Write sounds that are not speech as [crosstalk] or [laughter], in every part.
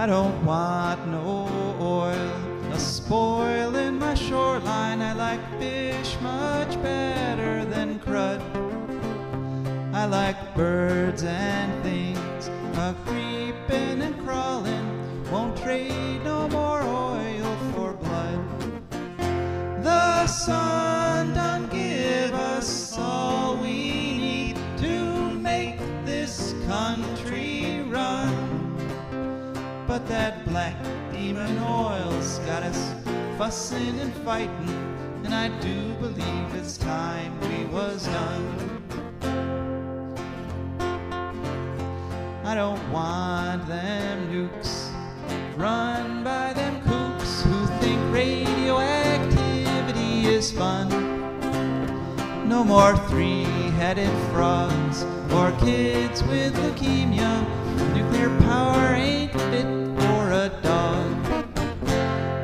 I don't want no oil, a spoil in my shoreline. I like fish much better than crud. I like birds and things, a creeping and crawling. Won't trade no more oil for blood. The sun that black demon oil's got us fussing and fighting, and I do believe it's time we was done. I don't want them nukes run by them kooks who think radioactivity is fun. No more three-headed frogs or kids with leukemia. Nuclear power ain't fit dog.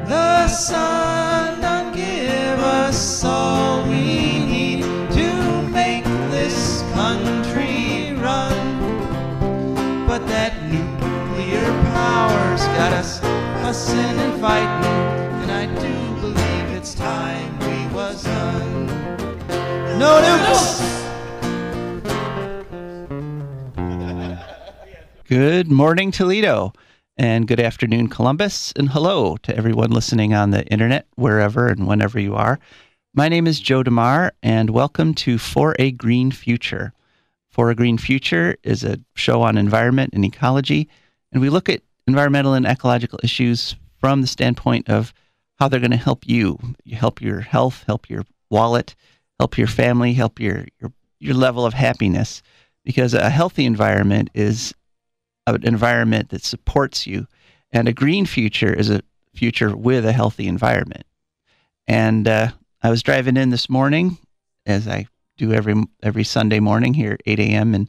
The sun done give us all we need to make this country run. But that nuclear power's got us fussing and fighting, and I do believe it's time we was done. No nukes! Good morning, Toledo, and good afternoon, Columbus, and hello to everyone listening on the internet, wherever and whenever you are. My name is Joe DeMare, and welcome to For a Green Future. For a Green Future is a show on environment and ecology, and we look at environmental and ecological issues from the standpoint of how they're going to help you, help your health, help your wallet, help your family, help your your, your level of happiness. Because a healthy environment is an environment that supports you, and a green future is a future with a healthy environment. And uh, I was driving in this morning, as I do every every Sunday morning here at 8 a.m. in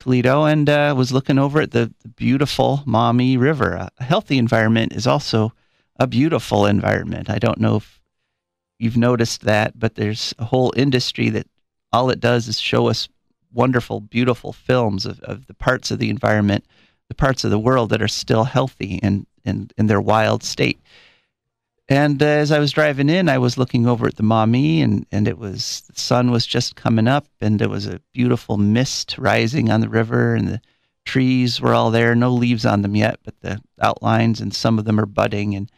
Toledo, and uh, was looking over at the, the beautiful Maumee River. A healthy environment is also a beautiful environment. I don't know if you've noticed that, but there's a whole industry that all it does is show us wonderful, beautiful films of, of the parts of the environment, the parts of the world that are still healthy and in, in their wild state. And uh, as I was driving in, I was looking over at the Maumee, and, and it was the sun was just coming up, and there was a beautiful mist rising on the river, and the trees were all there. No leaves on them yet, but the outlines, and some of them are budding. And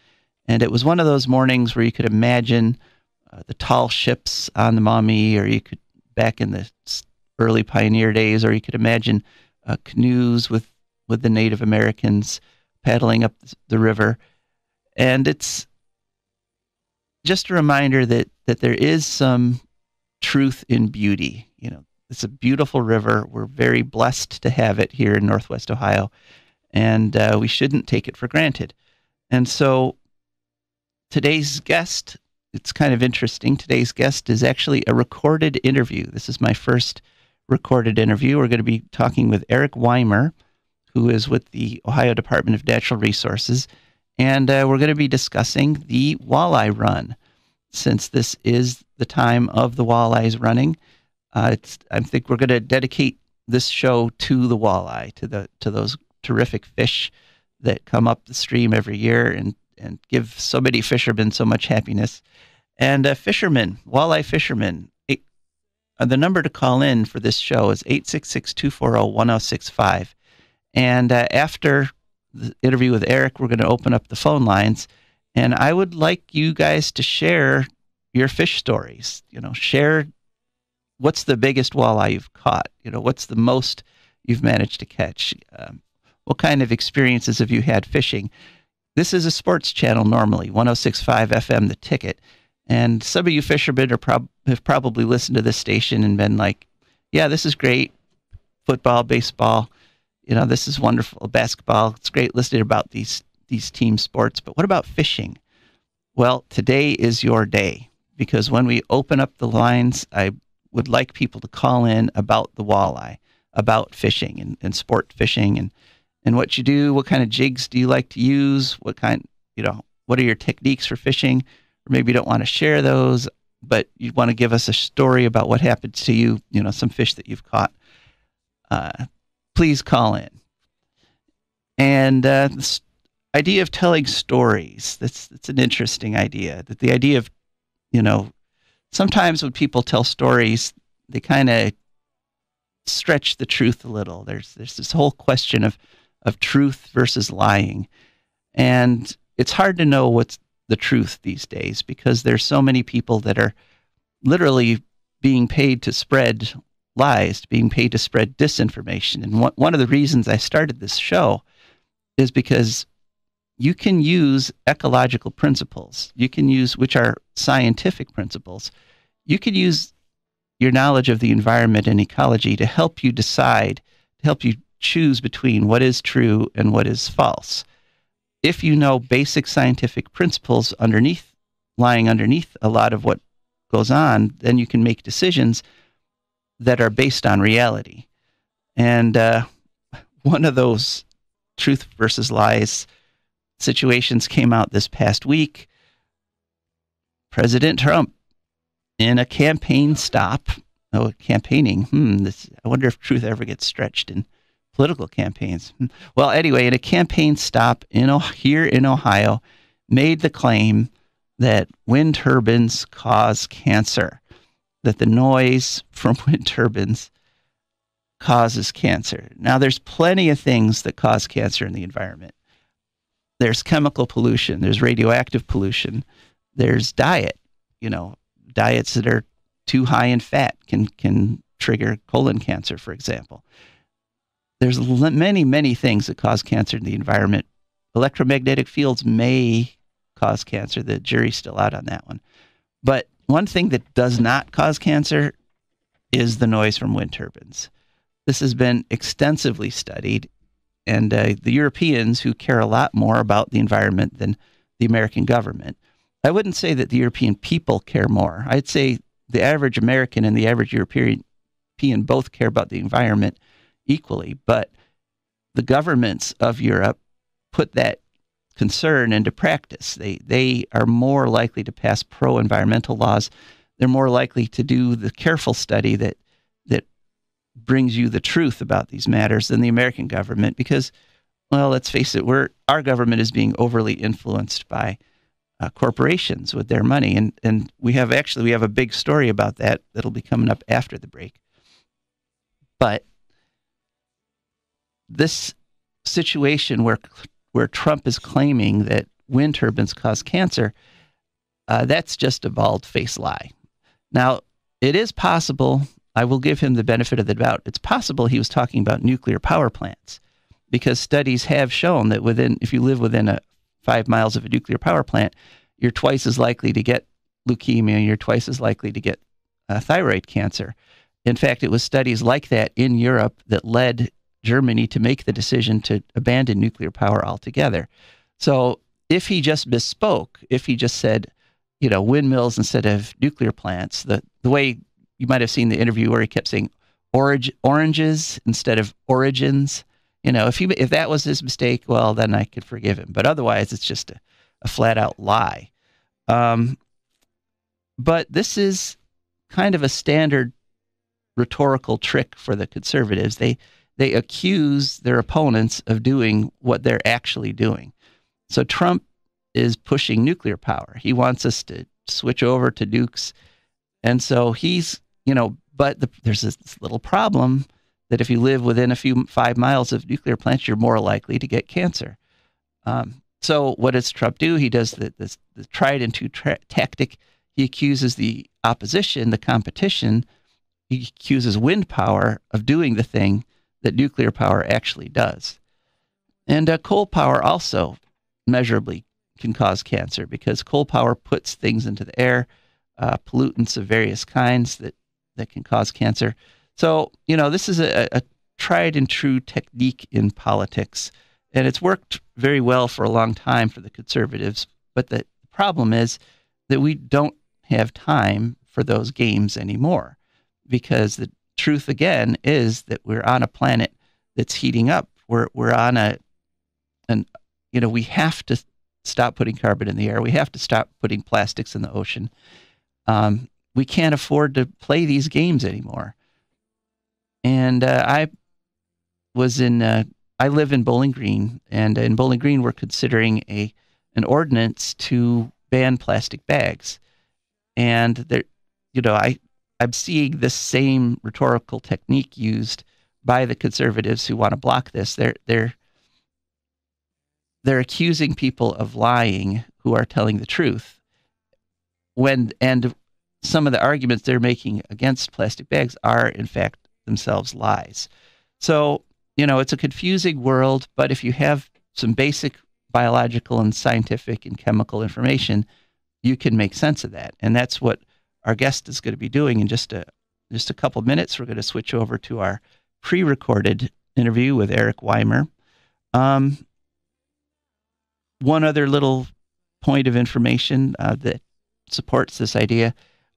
and it was one of those mornings where you could imagine uh, the tall ships on the Maumee, or you could back in the early pioneer days, or you could imagine uh, canoes with with the Native Americans paddling up the river. And it's just a reminder that that there is some truth in beauty. You know, it's a beautiful river. We're very blessed to have it here in Northwest Ohio, and uh, we shouldn't take it for granted. And so, today's guest, it's kind of interesting. Today's guest is actually a recorded interview. This is my first recorded interview. We're going to be talking with Eric Weimer, who is with the Ohio Department of Natural Resources and uh, we're going to be discussing the walleye run. Since this is the time of the walleyes running, uh, I think we're going to dedicate this show to the walleye, to the to those terrific fish that come up the stream every year and and give so many fishermen so much happiness. And uh, fishermen, walleye fishermen, it, uh, the number to call in for this show is 866 240 1065. And uh, after the interview with Eric, we're going to open up the phone lines. And I would like you guys to share your fish stories. You know, share what's the biggest walleye you've caught? You know, what's the most you've managed to catch? Um, what kind of experiences have you had fishing? This is a sports channel normally, 1065 FM, the ticket. And some of you fishermen are prob- have probably listened to this station and been like, yeah, this is great. Football, baseball you know, this is wonderful. Basketball, it's great listening about these these team sports, but what about fishing? Well, today is your day because when we open up the lines, I would like people to call in about the walleye, about fishing and, and sport fishing and and what you do, what kind of jigs do you like to use, what kind, you know, what are your techniques for fishing, or maybe you don't want to share those, but you want to give us a story about what happened to you, you know, some fish that you've caught. Uh, please call in. And uh, idea of telling stories. That's that's an interesting idea. That the idea of, you know, sometimes when people tell stories, they kind of stretch the truth a little. There's there's this whole question of of truth versus lying, and it's hard to know what's the truth these days because there's so many people that are literally being paid to spread lies, being paid to spread disinformation. And one, one of the reasons I started this show is because you can use ecological principles, you can use, which are scientific principles, you can use your knowledge of the environment and ecology to help you decide, to help you choose between what is true and what is false. If you know basic scientific principles underneath, lying underneath a lot of what goes on, then you can make decisions that are based on reality. And uh, one of those truth versus lies situations came out this past week. President Trump, in a campaign stop, oh, campaigning, hmm, this, I wonder if truth ever gets stretched in political campaigns. Hmm. Well, anyway, in a campaign stop in here in Ohio, made the claim that wind turbines cause cancer, that the noise from [laughs] wind turbines causes cancer. Now, there's plenty of things that cause cancer in the environment. There's chemical pollution, there's radioactive pollution, there's diet. You know, diets that are too high in fat can can trigger colon cancer, for example. There's many, many things that cause cancer in the environment. Electromagnetic fields may cause cancer. The jury's still out on that one. But one thing that does not cause cancer is the noise from wind turbines. This has been extensively studied, and uh, the Europeans, who care a lot more about the environment than the American government, I wouldn't say that the European people care more. I'd say the average American and the average European both care about the environment equally, but the governments of Europe put that concern into practice. They they are more likely to pass pro environmental laws. They're more likely to do the careful study that that brings you the truth about these matters than the American government because well, let's face it, we're our government is being overly influenced by uh, corporations with their money, and and we have actually we have a big story about that that'll be coming up after the break. But this situation where where Trump is claiming that wind turbines cause cancer, uh, that's just a bald faced lie. Now, it is possible, I will give him the benefit of the doubt, it's possible he was talking about nuclear power plants because studies have shown that within, if you live within a five miles of a nuclear power plant, you're twice as likely to get leukemia, and you're twice as likely to get uh, thyroid cancer. In fact, it was studies like that in Europe that led Germany to make the decision to abandon nuclear power altogether. So if he just misspoke, if he just said, you know, windmills instead of nuclear plants, the, the way you might have seen the interview where he kept saying orange, oranges instead of origins, you know, if he if that was his mistake, well, then I could forgive him. But otherwise, it's just a, a flat out lie. Um, but this is kind of a standard rhetorical trick for the conservatives. They they accuse their opponents of doing what they're actually doing. So Trump is pushing nuclear power. He wants us to switch over to nukes. And so he's, you know, but the, there's this little problem that if you live within a few five miles of nuclear plants, you're more likely to get cancer. Um, so what does Trump do? He does the, this, the tried and true tra- tactic. He accuses the opposition, the competition. He accuses wind power of doing the thing that nuclear power actually does. And uh, coal power also measurably can cause cancer because coal power puts things into the air, uh, pollutants of various kinds that, that can cause cancer. So, you know, this is a, a tried and true technique in politics, and it's worked very well for a long time for the conservatives. But the problem is that we don't have time for those games anymore because the truth again is that we're on a planet that's heating up. We're we're on a and you know we have to stop putting carbon in the air. We have to stop putting plastics in the ocean. Um, we can't afford to play these games anymore. And uh, I was in uh, I live in Bowling Green, and in Bowling Green, we're considering a an ordinance to ban plastic bags, and there, you know, I I'm seeing this same rhetorical technique used by the conservatives who want to block this. They're they're they're accusing people of lying who are telling the truth. When and some of the arguments they're making against plastic bags are in fact themselves lies. So, you know, it's a confusing world, but if you have some basic biological and scientific and chemical information, you can make sense of that. And that's what our guest is going to be doing in just a just a couple minutes. We're going to switch over to our pre-recorded interview with Eric Weimer. Um, one other little point of information uh, that supports this idea: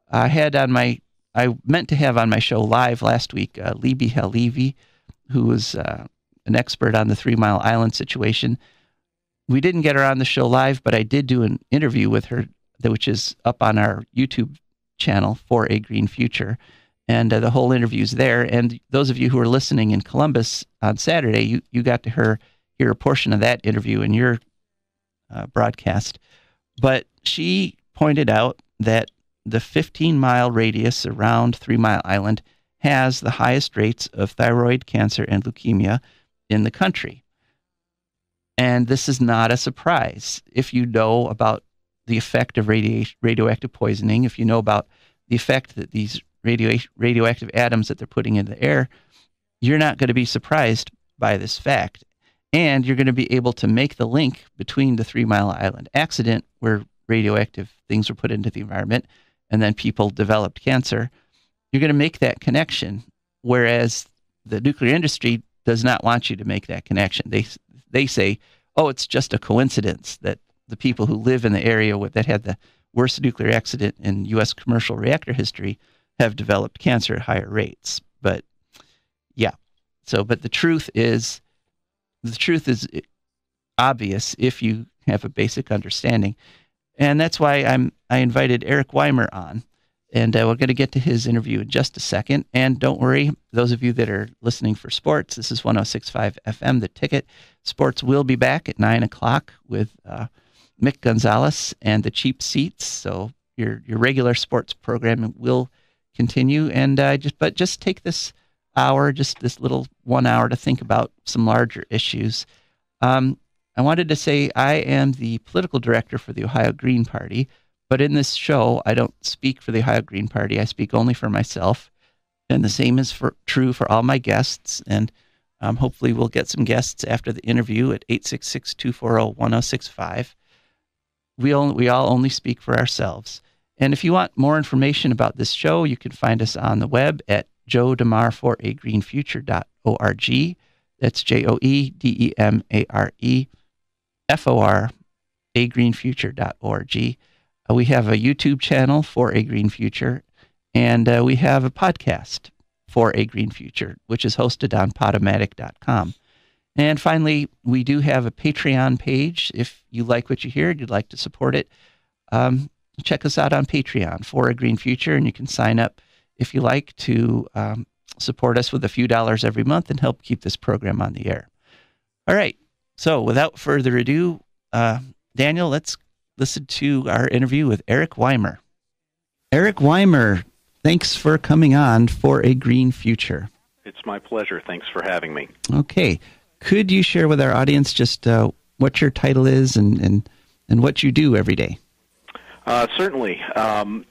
I had on my I meant to have on my show live last week uh, Libbe HaLevy, who was uh, an expert on the Three Mile Island situation. We didn't get her on the show live, but I did do an interview with her, which is up on our YouTube channel for a green future. And uh, the whole interview's there. And those of you who are listening in Columbus on Saturday, you, you got to hear, hear a portion of that interview in your uh, broadcast. But she pointed out that the 15 mile radius around Three Mile Island has the highest rates of thyroid cancer and leukemia in the country. And this is not a surprise if you know about the effect of radiation, radioactive poisoning, if you know about the effect that these radio, radioactive atoms that they're putting in the air, you're not going to be surprised by this fact. And you're going to be able to make the link between the Three Mile Island accident, where radioactive things were put into the environment, and then people developed cancer. You're going to make that connection. Whereas the nuclear industry does not want you to make that connection. They, they say, oh, it's just a coincidence that the people who live in the area that had the worst nuclear accident in U.S. commercial reactor history have developed cancer at higher rates. But yeah, so but the truth is, the truth is obvious if you have a basic understanding, and that's why I'm I invited Eric Weimer on, and uh, we're going to get to his interview in just a second. And don't worry, those of you that are listening for sports, this is 106.5 FM, the ticket. Sports will be back at nine o'clock with. Uh, Mick Gonzalez and the cheap seats. So your your regular sports program will continue, and uh, just but just take this hour, just this little one hour, to think about some larger issues. Um, I wanted to say I am the political director for the Ohio Green Party, but in this show, I don't speak for the Ohio Green Party. I speak only for myself, and the same is for, true for all my guests. And um, hopefully, we'll get some guests after the interview at 866 240 1065 we all, we all only speak for ourselves. And if you want more information about this show, you can find us on the web at joedemare for a green future.org. That's J O E D E M A R E F O R a greenfuture.org. Uh, we have a YouTube channel for a green future, and uh, we have a podcast for a green future, which is hosted on podomatic.com. And finally, we do have a Patreon page. If you like what you hear and you'd like to support it, um, check us out on Patreon for a Green Future, and you can sign up if you like to um, support us with a few dollars every month and help keep this program on the air. All right. So, without further ado, uh, Daniel, let's listen to our interview with Eric Weimer. Eric Weimer, thanks for coming on for a Green Future. It's my pleasure. Thanks for having me. Okay. Could you share with our audience just uh, what your title is and, and, and what you do every day? Uh, certainly. Um,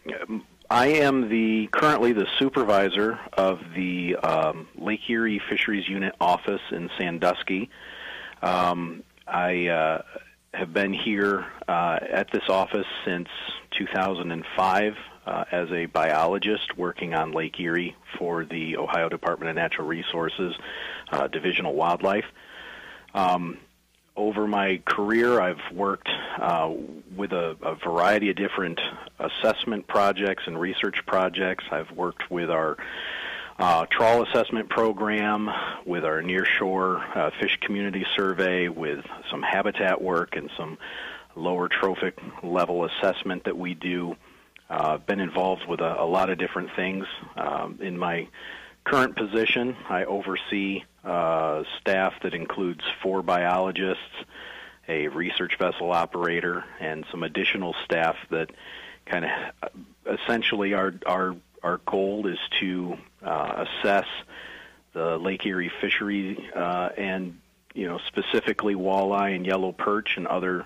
I am the currently the supervisor of the um, Lake Erie Fisheries Unit office in Sandusky. Um, I uh, have been here uh, at this office since 2005 uh, as a biologist working on Lake Erie for the Ohio Department of Natural Resources uh, Division of Wildlife. Um, over my career, I've worked uh, with a, a, variety of different assessment projects and research projects. I've worked with our uh, trawl assessment program, with our nearshore uh, fish community survey, with some habitat work and some lower trophic level assessment that we do. Uh, been involved with a, a lot of different things. Um, in my current position, I oversee uh, staff that includes four biologists, a research vessel operator, and some additional staff that kind of uh, essentially our our our goal is to uh, assess the Lake Erie fishery uh, and you know specifically walleye and yellow perch and other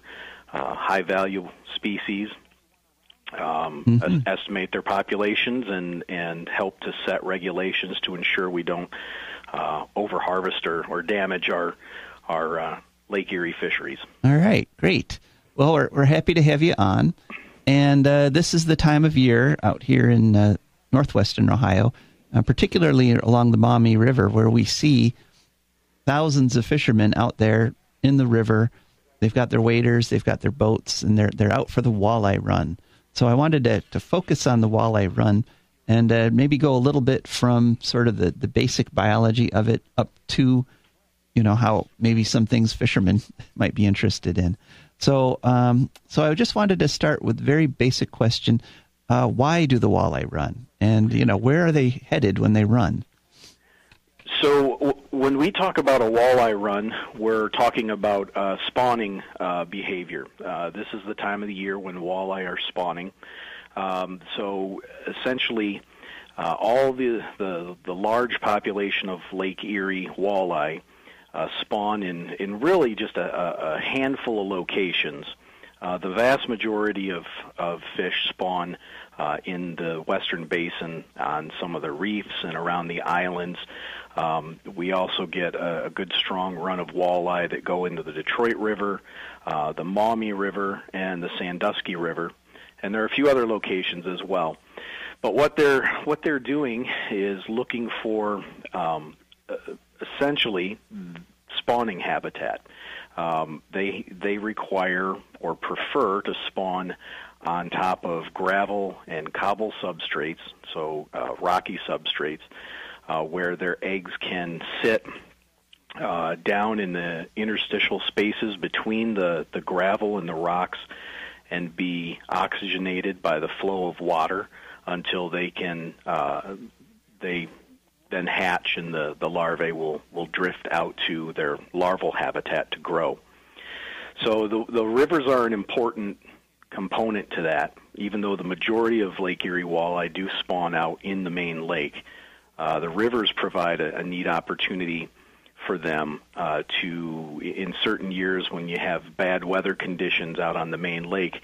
uh, high value species. Um, Mhm. estimate their populations and and help to set regulations to ensure we don't uh, overharvest or, or damage our our uh, Lake Erie fisheries. All right, great. Well, we're, we're happy to have you on. And uh, this is the time of year out here in uh, northwestern Ohio, uh, particularly along the Maumee River, where we see thousands of fishermen out there in the river. They've got their waders, they've got their boats, and they're they're out for the walleye run. So I wanted to, to focus on the walleye run and uh, maybe go a little bit from sort of the, the basic biology of it up to you know how maybe some things fishermen [laughs] might be interested in. So, um, so I just wanted to start with very basic question: uh, Why do the walleye run? And you know, where are they headed when they run? So w- when we talk about a walleye run, we're talking about uh, spawning uh, behavior. Uh, this is the time of the year when walleye are spawning. Um, so essentially, uh, all the, the the large population of Lake Erie walleye uh, spawn in in really just a, a- handful of locations. Uh, the vast majority of, of fish spawn uh, in the western basin on some of the reefs and around the islands. Um, we also get a, a good strong run of walleye that go into the Detroit River, uh, the Maumee River, and the Sandusky River, and there are a few other locations as well. But what they're what they're doing is looking for um, essentially spawning habitat. Um, they they require or prefer to spawn on top of gravel and cobble substrates, so uh, rocky substrates, uh, where their eggs can sit uh, down in the interstitial spaces between the, the gravel and the rocks and be oxygenated by the flow of water until they can uh, they then hatch and the, the larvae will, will drift out to their larval habitat to grow. So the, the rivers are an important component to that, even though the majority of Lake Erie walleye do spawn out in the main lake. Uh, the rivers provide a, a neat opportunity for them uh, to, in certain years when you have bad weather conditions out on the main lake,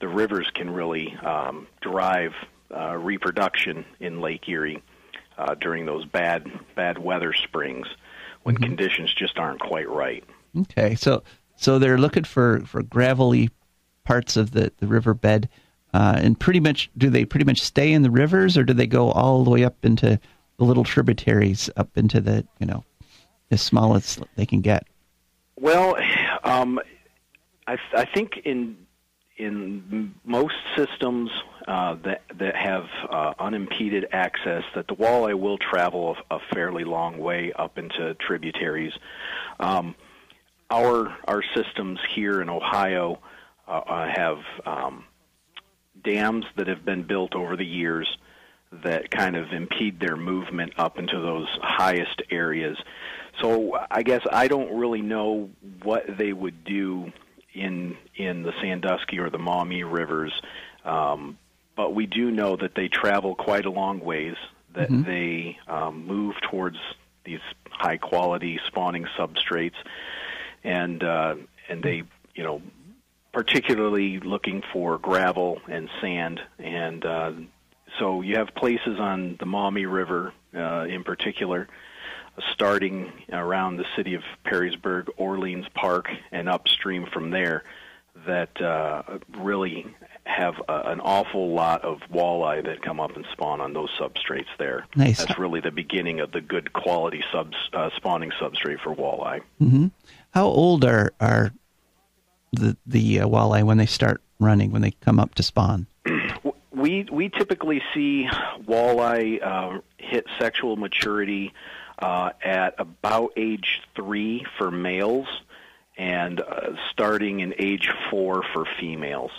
the rivers can really um, drive uh, reproduction in Lake Erie uh, during those bad bad weather springs when conditions just aren't quite right. Okay, so so they're looking for for gravelly parts of the the riverbed, uh, and pretty much do they pretty much stay in the rivers, or do they go all the way up into the little tributaries, up into the you know as small as they can get? Well, um, I, I think in in most systems uh, that that have uh, unimpeded access, that the walleye will travel a, a fairly long way up into tributaries. Um, our our systems here in Ohio uh, uh, have um, dams that have been built over the years that kind of impede their movement up into those highest areas. So I guess I don't really know what they would do in in the Sandusky or the Maumee rivers, um, but we do know that they travel quite a long ways. That Mhm. they um, move towards these high quality spawning substrates, and uh, and they you know particularly looking for gravel and sand and uh, so you have places on the Maumee River uh, in particular starting around the city of Perrysburg, Orleans Park, and upstream from there that uh, really have a, an awful lot of walleye that come up and spawn on those substrates there. Nice. That's really the beginning of the good quality subs, uh, spawning substrate for walleye. hmm How old are are the the uh, walleye when they start running when they come up to spawn? [clears throat] We we typically see walleye uh, hit sexual maturity uh, at about age three for males, and uh, starting in age four for females.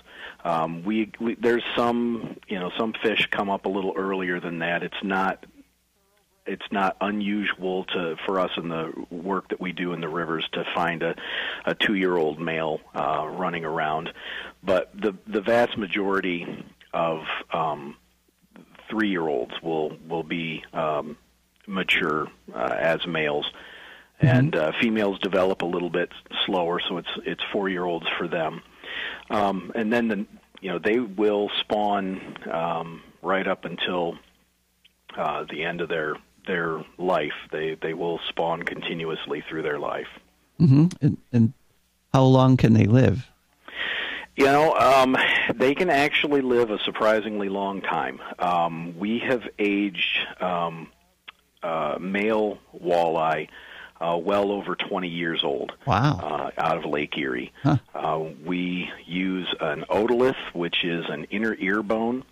Um, we, we there's some you know some fish come up a little earlier than that. It's not it's not unusual to for us in the work that we do in the rivers to find a, a two year old male uh, running around, but the the vast majority of um, three year olds will will be um, mature uh, as males. And uh, females develop a little bit slower, so it's it's four year olds for them. Um, and then the you know they will spawn um, right up until uh, the end of their their life. They they will spawn continuously through their life. hmm And, and how long can they live? You know, um, they can actually live a surprisingly long time. Um, we have aged um, uh, male walleye uh, well over 20 years old Wow. uh, out of Lake Erie. Huh. Uh, we use an otolith, which is an inner ear bone,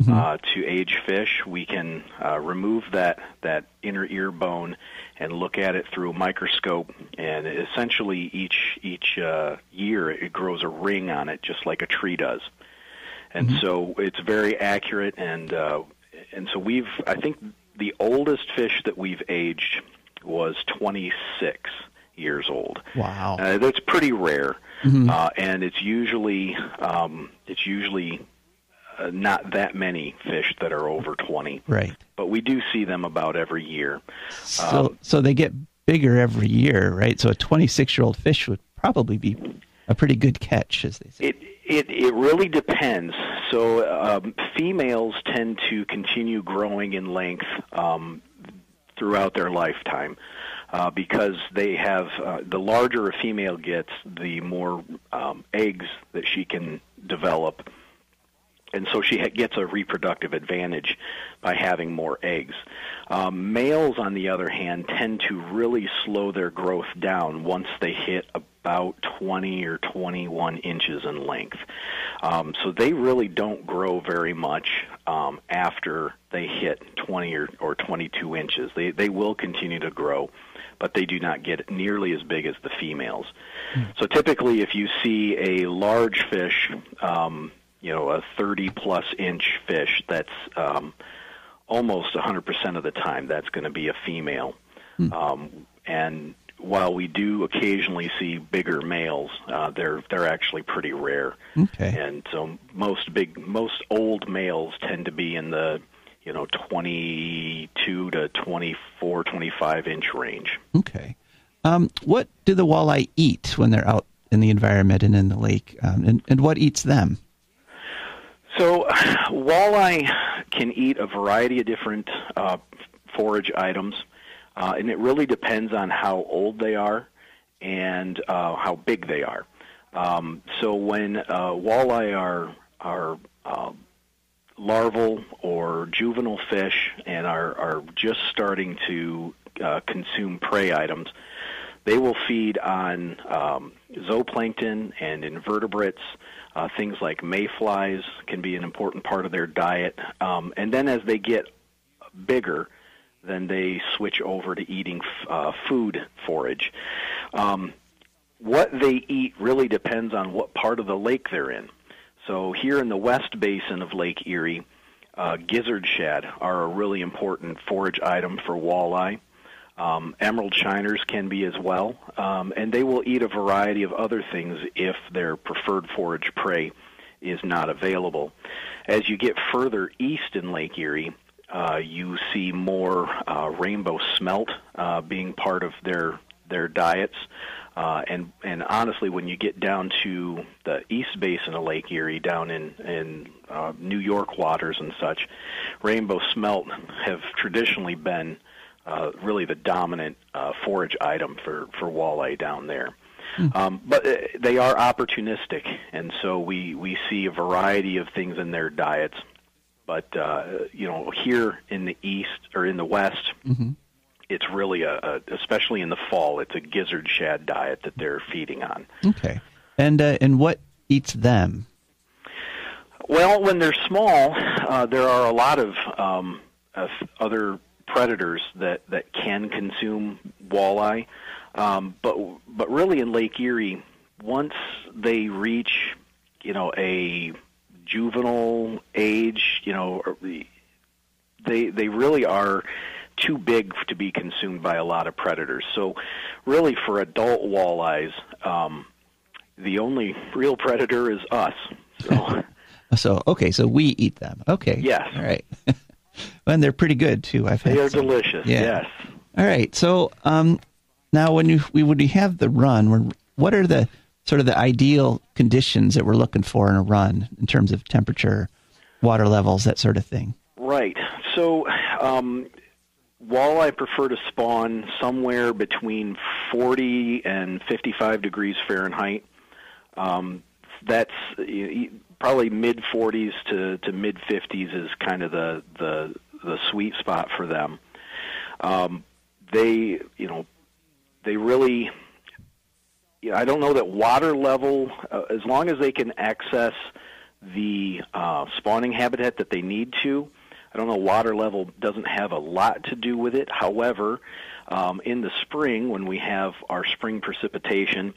Mhm. uh, to age fish. We can uh, remove that that inner ear bone and look at it through a microscope. And essentially, each each uh, year it grows a ring on it, just like a tree does. And Mhm. so it's very accurate. And uh, and so we've I think the oldest fish that we've aged was 26 years old. Wow. Uh, that's pretty rare, Mhm. uh, and it's usually um, it's usually uh, not that many fish that are over 20, right. but we do see them about every year. So, Um, so they get bigger every year, right? So a 26 year old fish would probably be a pretty good catch, as they say. It it it really depends. So um, females tend to continue growing in length um, throughout their lifetime. Uh, because they have uh, the larger a female gets, the more um, eggs that she can develop, and so she gets a reproductive advantage by having more eggs. Um, males, on the other hand, tend to really slow their growth down once they hit about 20 or 21 inches in length. Um, so they really don't grow very much um, after they hit 20 or, or 22 inches. They they will continue to grow, but they do not get nearly as big as the females. So typically, if you see a large fish, um, you know, a 30 plus inch fish, that's um, almost 100% of the time that's going to be a female. Um, and while we do occasionally see bigger males, uh, they're they're actually pretty rare. Okay. And so most big, most old males tend to be in the you know 22 to 24, 25 inch range. Okay. Um, what do the walleye eat when they're out in the environment and in the lake? Um, and, and what eats them? So, walleye can eat a variety of different uh, forage items, uh, and it really depends on how old they are and uh, how big they are. Um, so, when uh, walleye are are uh, larval or juvenile fish and are are just starting to uh, consume prey items, they will feed on um, zooplankton and invertebrates. Uh, things like mayflies can be an important part of their diet. Um, and then as they get bigger, then they switch over to eating uh, food forage. Um, what they eat really depends on what part of the lake they're in. So here in the west basin of Lake Erie, uh, gizzard shad are a really important forage item for walleye. Um, emerald shiners can be as well, um, and they will eat a variety of other things if their preferred forage prey is not available. As you get further east in Lake Erie, uh, you see more uh, rainbow smelt uh, being part of their their diets. Uh, and and honestly, when you get down to the east basin of Lake Erie, down in in uh, New York waters and such, rainbow smelt have traditionally been uh, really the dominant uh, forage item for for walleye down there. Um, but uh, they are opportunistic, and so we we see a variety of things in their diets. But uh, you know, here in the east or in the west, Mm-hmm. it's really a, a especially in the fall, it's a gizzard shad diet that they're feeding on. Okay. And uh, and what eats them? Well, when they're small, uh, there are a lot of um, uh, other predators that, that can consume walleye. Um, but but really, in Lake Erie, once they reach you know a juvenile age, you know, they they really are too big to be consumed by a lot of predators. So, really, for adult walleyes, um, the only real predator is us. So, [laughs] so okay, so we eat them. Okay. Yes. All right. [laughs] and they're pretty good too. I've had they are some. delicious. Yeah. Yes. All right. So um, now, when you we we have the run, what are the sort of the ideal conditions that we're looking for in a run in terms of temperature, water levels, that sort of thing? Right. So, um, walleye prefer to spawn somewhere between 40 and 55 degrees Fahrenheit. Um, that's probably mid 40s to, to mid 50s is kind of the, the the sweet spot for them. Um, they, you know, they really. You know, I don't know that water level, uh, as long as they can access the uh, spawning habitat that they need to. I don't know. Water level doesn't have a lot to do with it. However, um, in the spring, when we have our spring precipitation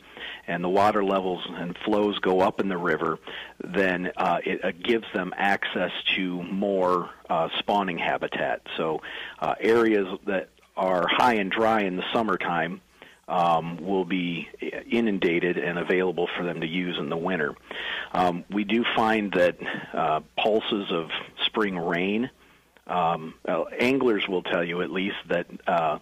and the water levels and flows go up in the river, then uh, it uh, gives them access to more uh, spawning habitat. So, uh, areas that are high and dry in the summertime um, will be inundated and available for them to use in the winter. Um, we do find that uh, pulses of spring rain. Um, uh, anglers will tell you at least that uh,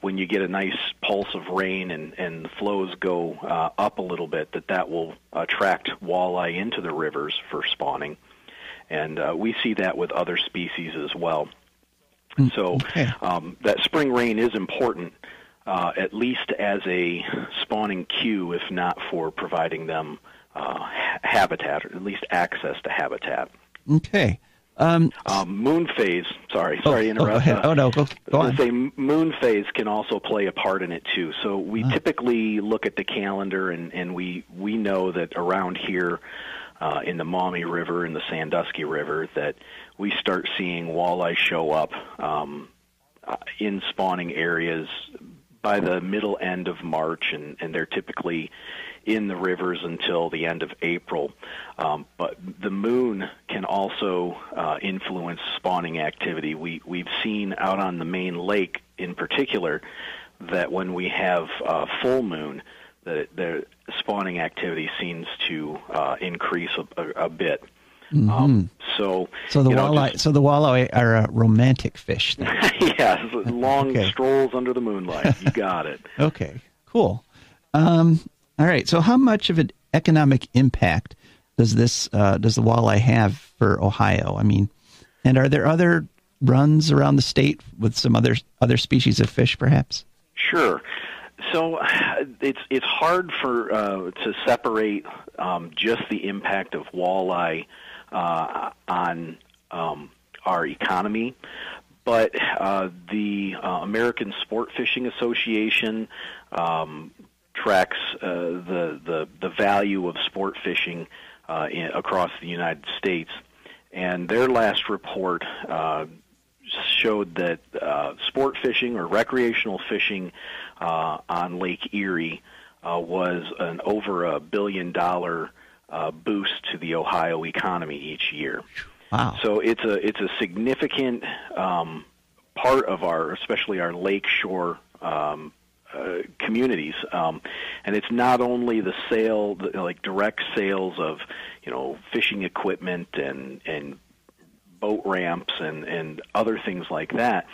when you get a nice pulse of rain and, and the flows go uh, up a little bit, that that will attract walleye into the rivers for spawning. And uh, we see that with other species as well. Mm, So okay. um, that spring rain is important, uh, at least as a spawning cue, if not for providing them uh, habitat, or at least access to habitat. Okay. Um, Um, moon phase, sorry, oh, sorry to oh, interrupt. uh, oh no, go, go on. say moon phase can also play a part in it too. So we Ah. typically look at the calendar, and, and we we know that around here uh, in the Maumee River and the Sandusky River that we start seeing walleye show up um, uh, in spawning areas by the middle end of March, and, and they're typically in the rivers until the end of April. Um, but the moon can also uh, influence spawning activity. We we've seen out on the main lake, in particular, that when we have uh, full moon, the the spawning activity seems to uh, increase a, a, a bit. Um, so so the you know, walleye, just- so the walleye are a romantic fish. Then. [laughs] yes, long Okay. strolls under the moonlight. You got it. [laughs] Okay, cool. Um, all right. So, how much of an economic impact does this uh, does the walleye have for Ohio? I mean, and are there other runs around the state with some other other species of fish, perhaps? Sure. So it's it's hard for uh, to separate um, just the impact of walleye uh, on um, our economy, but uh, the uh, American Sport Fishing Association um, tracks uh, the the the value of sport fishing uh, in, across the United States, and their last report. Uh, showed that uh, sport fishing or recreational fishing uh, on Lake Erie uh, was an over a billion dollar uh, boost to the Ohio economy each year. Wow. So it's a it's a significant um, part of our, especially our lakeshore um, uh, communities, um, and it's not only the sale, like direct sales of you know fishing equipment and and boat ramps and and other things like that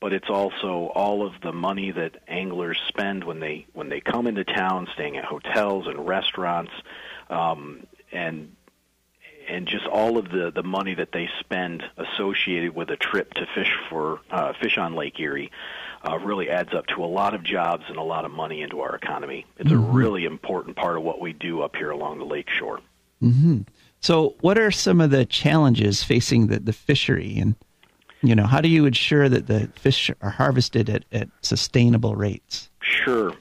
but it's also all of the money that anglers spend when they when they come into town staying at hotels and restaurants um and and just all of the the money that they spend associated with a trip to fish for uh, fish on Lake Erie uh, really adds up to a lot of jobs and a lot of money into our economy. It's a really important part of what we do up here along the lake shore. So, what are some of the challenges facing the, the fishery, and you know, how do you ensure that the fish are harvested at, at sustainable rates? Sure.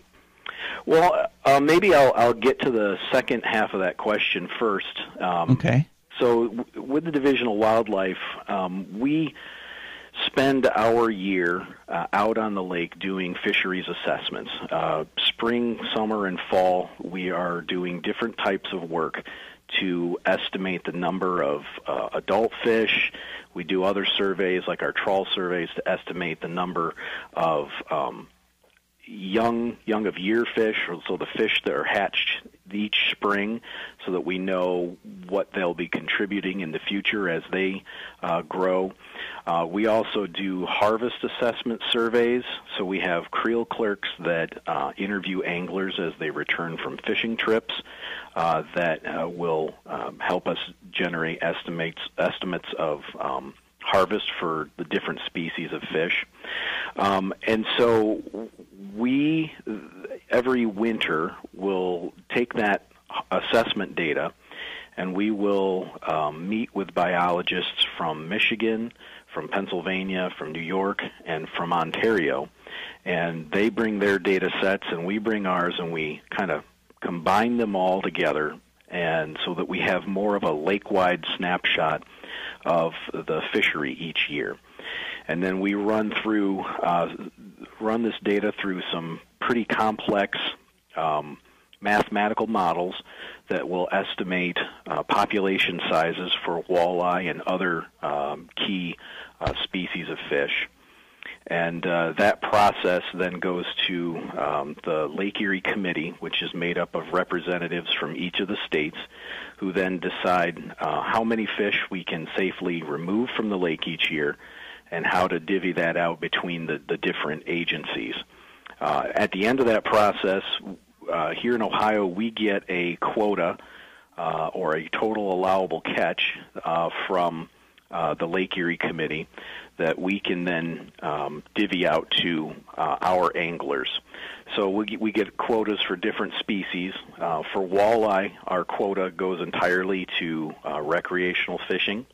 Well, uh, maybe I'll, I'll get to the second half of that question first. Um, Okay. So, w- with the Division of Wildlife, um, we spend our year uh, out on the lake doing fisheries assessments. Uh, spring, summer, and fall, we are doing different types of work to estimate the number of uh, adult fish. We do other surveys, like our trawl surveys, to estimate the number of um, young young of year fish, so the fish that are hatched each spring, so that we know what they'll be contributing in the future as they uh, grow. Uh, we also do harvest assessment surveys, so we have creel clerks that uh, interview anglers as they return from fishing trips. Uh, that uh, will um, help us generate estimates estimates of um, harvest for the different species of fish. Um, and so we, every winter, will take that assessment data and we will um, meet with biologists from Michigan, from Pennsylvania, from New York, and from Ontario. And they bring their data sets and we bring ours and we kind of combine them all together and so that we have more of a lake-wide snapshot of the fishery each year. And then we run through uh, run this data through some pretty complex um, mathematical models that will estimate uh, population sizes for walleye and other um, key uh, species of fish. And uh, that process then goes to um, the Lake Erie Committee, which is made up of representatives from each of the states, who then decide uh, how many fish we can safely remove from the lake each year and how to divvy that out between the, the different agencies. Uh, at the end of that process, uh, here in Ohio, we get a quota uh, or a total allowable catch uh, from uh, the Lake Erie Committee that we can then um, divvy out to uh, our anglers. So we, we get quotas for different species. Uh, for walleye, our quota goes entirely to uh, recreational fishing.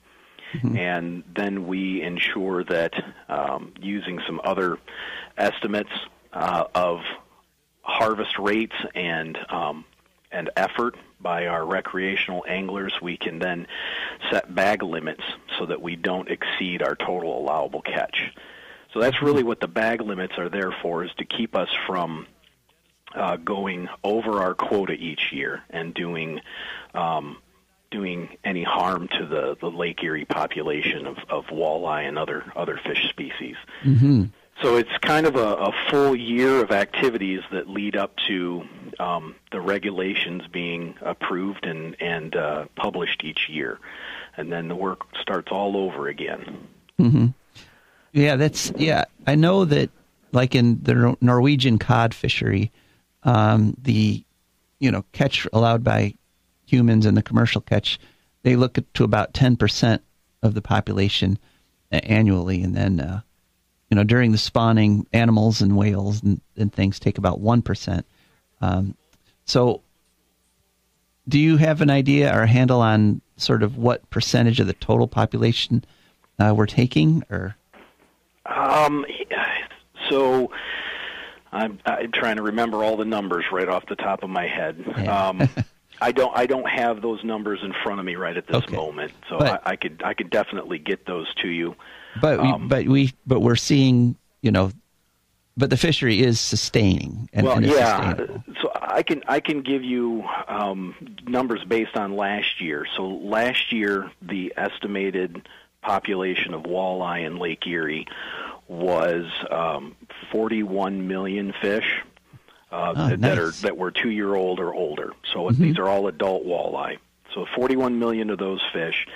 Mm-hmm. And then we ensure that um, using some other estimates uh, of harvest rates and um, and effort by our recreational anglers, we can then set bag limits so that we don't exceed our total allowable catch. So that's really what the bag limits are there for, is to keep us from uh, going over our quota each year and doing um, doing any harm to the, the Lake Erie population of, of walleye and other other fish species. Mm-hmm. So it's kind of a, a, full year of activities that lead up to um, the regulations being approved and and uh, published each year, and then the work starts all over again. Mm-hmm. Yeah, that's yeah. I know that, like in the Norwegian cod fishery, um, the you know catch allowed by humans and the commercial catch, they look to about ten percent of the population annually, and then uh, you know, during the spawning, animals and whales and, and things take about 1%. Um, so, do you have an idea or a handle on sort of what percentage of the total population uh, we're taking? Or um, so I'm, I'm, trying to remember all the numbers right off the top of my head. Yeah. Um, [laughs] I don't. I don't have those numbers in front of me right at this okay. moment, so but, I, I, could. I could definitely get those to you. But um, we, but we but we're seeing you know, but the fishery is sustaining. And, well, and yeah. So I can I can give you um, numbers based on last year. So last year, the estimated population of walleye in Lake Erie was um, 41 million fish. Uh, oh, that nice. are that were two year old or older. So mm-hmm. these are all adult walleye. So 41 million of those fish.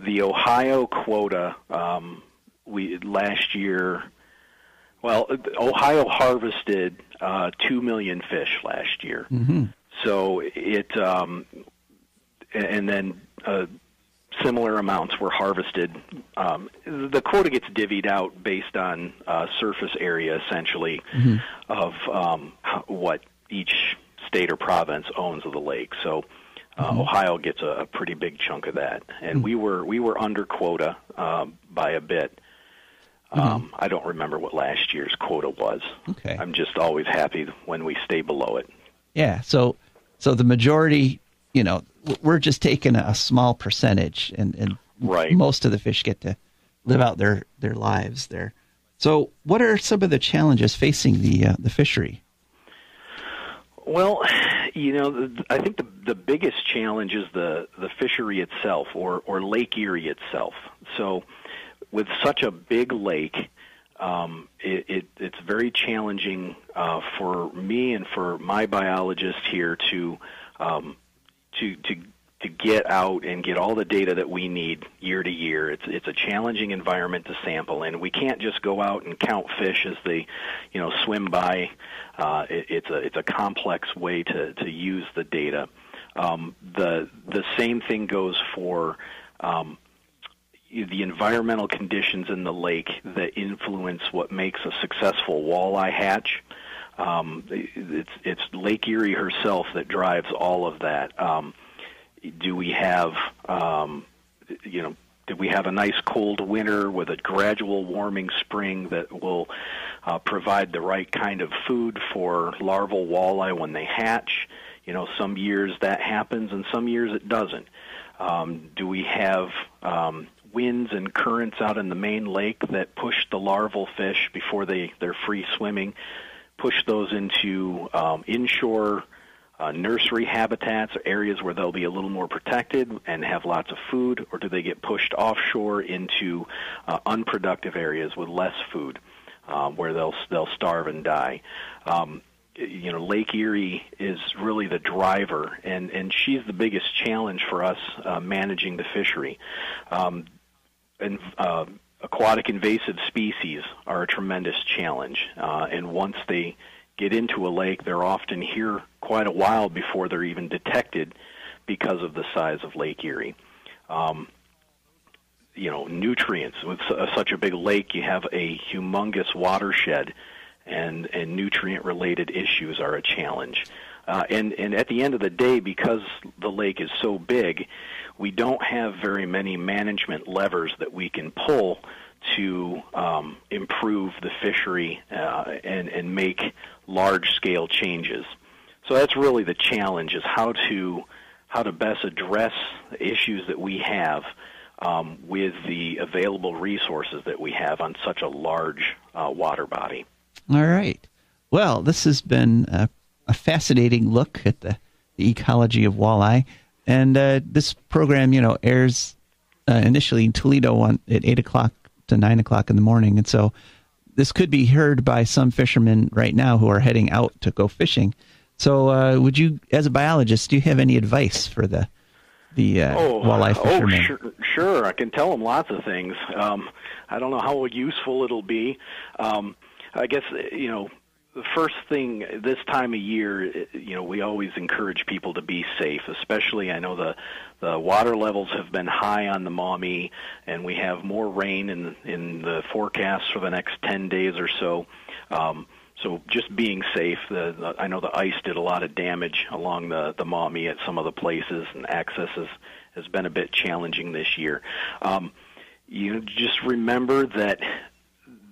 The Ohio quota um, we last year. Well, Ohio harvested uh, two million fish last year. Mm-hmm. So it, um, and then uh, similar amounts were harvested. Um, the quota gets divvied out based on uh, surface area, essentially, mm-hmm. of um, what each state or province owns of the lake. So. Uh, mm-hmm. Ohio gets a, a, pretty big chunk of that, and mm-hmm. we were we were under quota uh, by a bit. Mm-hmm. Um, I don't remember what last year's quota was. Okay. I'm just always happy when we stay below it. Yeah. So, so the majority, you know, we're just taking a small percentage, and and right. most of the fish get to live out their their lives there. So, what are some of the challenges facing the uh, the fishery? Well, you know, I think the the biggest challenge is the the fishery itself, or or Lake Erie itself. So, with such a big lake, um, it, it, it's very challenging uh, for me and for my biologist here to um, to to to get out and get all the data that we need year to year. It's it's a challenging environment to sample, and we can't just go out and count fish as they, you know, swim by. Uh, it, it's a it's a complex way to to use the data. Um, the the same thing goes for um, the environmental conditions in the lake that influence what makes a successful walleye hatch. Um, it's it's Lake Erie herself that drives all of that. Um, do we have um, you know did we have a nice cold winter with a gradual warming spring that will uh, provide the right kind of food for larval walleye when they hatch? You know, some years that happens and some years it doesn't. Um, do we have um, winds and currents out in the main lake that push the larval fish before they, they're free swimming, push those into um, inshore uh, nursery habitats, or areas where they'll be a little more protected and have lots of food, or do they get pushed offshore into uh, unproductive areas with less food, um, where they'll they'll starve and die? Um, you know, Lake Erie is really the driver, and and she's the biggest challenge for us uh, managing the fishery. Um, and uh, aquatic invasive species are a tremendous challenge, uh, and once they get into a lake, they're often here quite a while before they're even detected because of the size of Lake Erie. Um, you know, nutrients. With such a big lake, you have a humongous watershed, and, and nutrient related issues are a challenge. Uh, and, and at the end of the day, because the lake is so big, we don't have very many management levers that we can pull to um, improve the fishery uh, and, and make large scale changes. So that's really the challenge: is how to how to best address the issues that we have um, with the available resources that we have on such a large uh, water body. All right. Well, this has been a, a fascinating look at the, the, ecology of walleye, and uh, this program, you know, airs uh, initially in Toledo on, at eight o'clock to nine o'clock in the morning, and so this could be heard by some fishermen right now who are heading out to go fishing. So, uh, would you, as a biologist, do you have any advice for the the uh, oh, walleye oh, fishermen? Oh, sure, sure. I can tell them lots of things. Um, I don't know how useful it'll be. Um, I guess you know the first thing this time of year, you know, we always encourage people to be safe. Especially, I know the the water levels have been high on the Maumee, and we have more rain in in the forecast for the next ten days or so. Um, so just being safe. The, the, I know the ice did a lot of damage along the the Maumee at some of the places, and access has has been a bit challenging this year. Um, you just remember that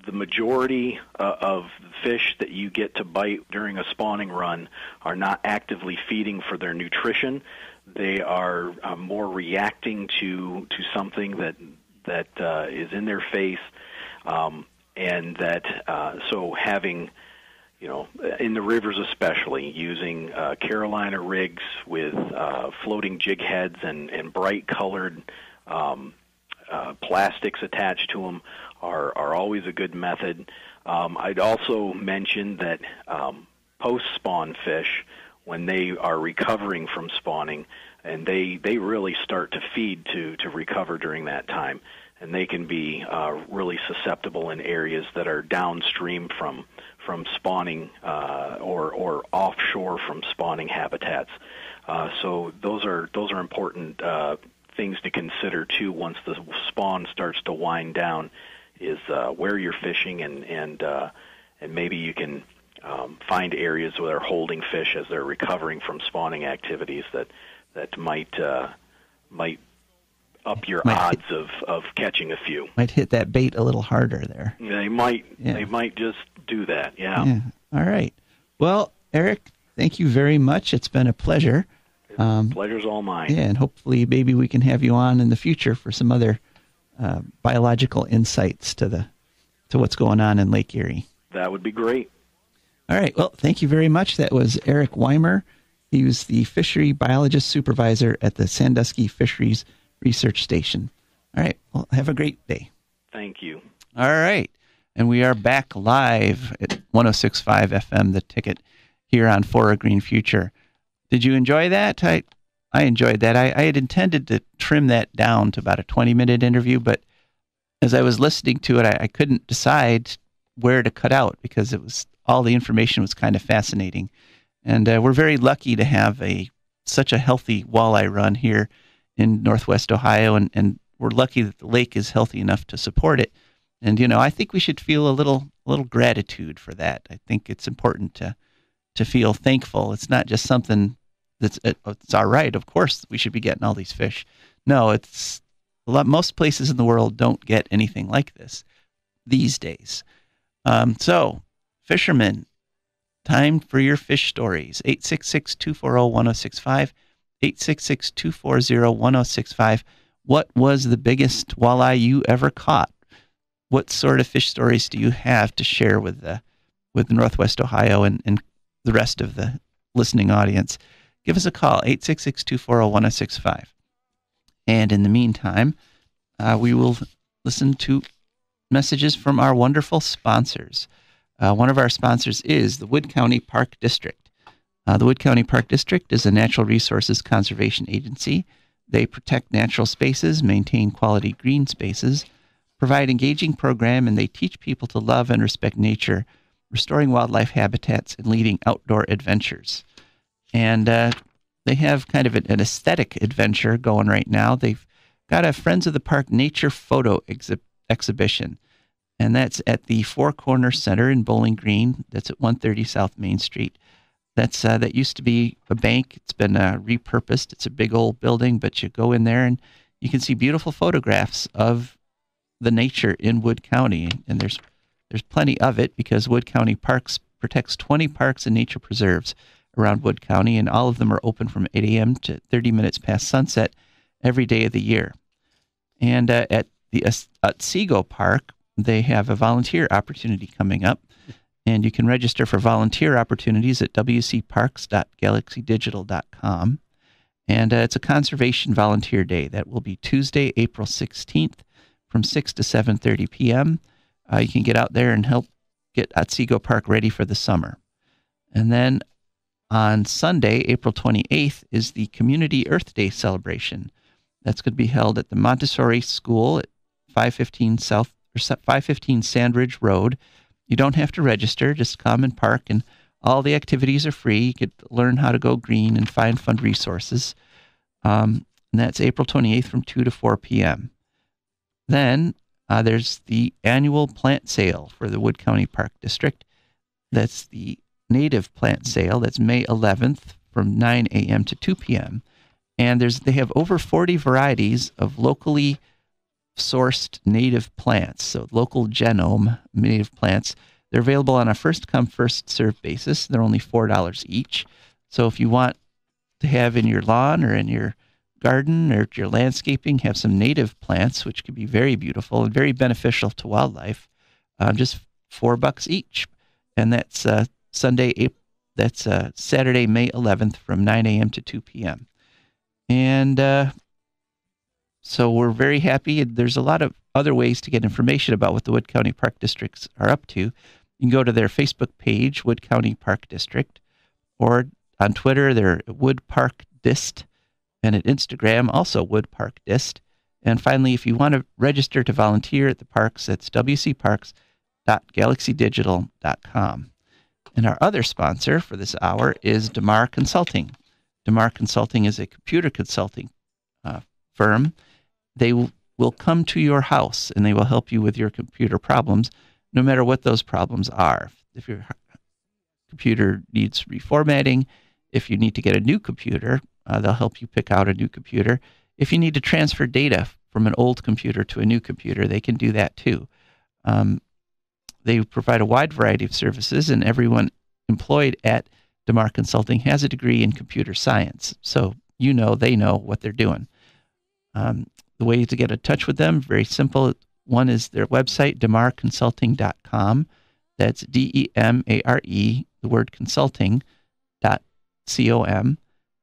the majority uh, of fish that you get to bite during a spawning run are not actively feeding for their nutrition. They are uh, more reacting to to something that that uh, is in their face, um, and that uh, so having you know, in the rivers especially, using uh, Carolina rigs with uh, floating jig heads and, and bright colored um, uh, plastics attached to them are, are always a good method. Um, I'd also mention that um, post spawn fish, when they are recovering from spawning, and they, they really start to feed to, to recover during that time, and they can be uh, really susceptible in areas that are downstream from from spawning uh, or or offshore from spawning habitats. Uh, so those are those are important uh, things to consider too. Once the spawn starts to wind down, is uh, where you're fishing and and uh, and maybe you can um, find areas where they're holding fish as they're recovering from spawning activities that that might uh, might up your might odds hit, of, of catching a few. Might hit that bait a little harder there. They might yeah. they might just do that. Yeah. yeah. All right. Well, Eric, thank you very much. It's been a pleasure. Um, Pleasure's all mine. Yeah, and hopefully, maybe we can have you on in the future for some other uh, biological insights to the to what's going on in Lake Erie. That would be great. All right. Well, thank you very much. That was Eric Weimer. He was the fishery biologist supervisor at the Sandusky Fisheries Research Station. All right. Well, have a great day. Thank you. All right. And we are back live at 1065 FM, the ticket here on For a Green Future. Did you enjoy that? I, I enjoyed that. I, I had intended to trim that down to about a 20 minute interview, but as I was listening to it, I, I couldn't decide where to cut out because it was all the information was kind of fascinating. And uh, we're very lucky to have a such a healthy walleye run here in Northwest Ohio, and, and we're lucky that the lake is healthy enough to support it. And you know, I think we should feel a little a little gratitude for that. I think it's important to to feel thankful. It's not just something that's it's all right. Of course, we should be getting all these fish. No, it's a lot. Most places in the world don't get anything like this these days. Um, so, fishermen, time for your fish stories. 866 240 1065. 866 240 1065. What was the biggest walleye you ever caught? What sort of fish stories do you have to share with the with Northwest Ohio and, and the rest of the listening audience? Give us a call, 866 240 1065. And in the meantime, uh, we will listen to messages from our wonderful sponsors. Uh, one of our sponsors is the Wood County Park District. Uh, the Wood County Park District is a natural resources conservation agency. They protect natural spaces, maintain quality green spaces, provide engaging program, and they teach people to love and respect nature, restoring wildlife habitats and leading outdoor adventures. And uh, they have kind of an, aesthetic adventure going right now. They've got a Friends of the Park nature photo exhi- exhibition, and that's at the Four Corner Center in Bowling Green. That's at 130 South Main Street. That's uh, that used to be a bank. It's been uh, repurposed. It's a big old building, but you go in there and you can see beautiful photographs of the nature in Wood County, and there's there's plenty of it because Wood County Parks protects 20 parks and nature preserves around Wood County, and all of them are open from 8 a.m. to 30 minutes past sunset every day of the year. And uh, at the Otsego Park, they have a volunteer opportunity coming up and you can register for volunteer opportunities at wcparks.galaxydigital.com. And uh, it's a conservation volunteer day that will be Tuesday, April 16th from 6 to 7:30 p.m. Uh, you can get out there and help get Otsego Park ready for the summer. And then on Sunday, April 28th, is the Community Earth Day celebration. That's going to be held at the Montessori School at 515 South or 515 Sandridge Road you don't have to register, just come and park, and all the activities are free. You could learn how to go green and find fun resources. Um, and that's April 28th from 2 to 4 p.m. Then uh, there's the annual plant sale for the Wood County Park District. That's the native plant sale. That's May 11th from 9 a.m. to 2 p.m. And there's they have over 40 varieties of locally sourced native plants, so local genome native plants. They're available on a first come, first served basis. They're only $4 each. So if you want to have in your lawn or in your garden or your landscaping, have some native plants, which can be very beautiful and very beneficial to wildlife, um, just four bucks each. And that's uh, Sunday, April, that's uh, Saturday, May 11th from 9 a.m. to 2 p.m. And uh, so we're very happy. There's a lot of other ways to get information about what the Wood County Park Districts are up to. You can go to their Facebook page, Wood County Park District, or on Twitter, they're Wood Park Dist, and at Instagram, also Wood Park Dist. And finally, if you want to register to volunteer at the parks, it's wcparks.galaxydigital.com. And our other sponsor for this hour is DeMare Consulting. DeMare Consulting is a computer consulting uh, firm they will come to your house and they will help you with your computer problems, no matter what those problems are. If your computer needs reformatting, if you need to get a new computer, uh, they'll help you pick out a new computer. If you need to transfer data from an old computer to a new computer, they can do that too. Um, they provide a wide variety of services, and everyone employed at DeMare Consulting has a degree in computer science. So you know they know what they're doing. Um, the way to get in touch with them, very simple. One is their website, demareconsulting.com. That's D E M A R E, the word consulting, dot C O M.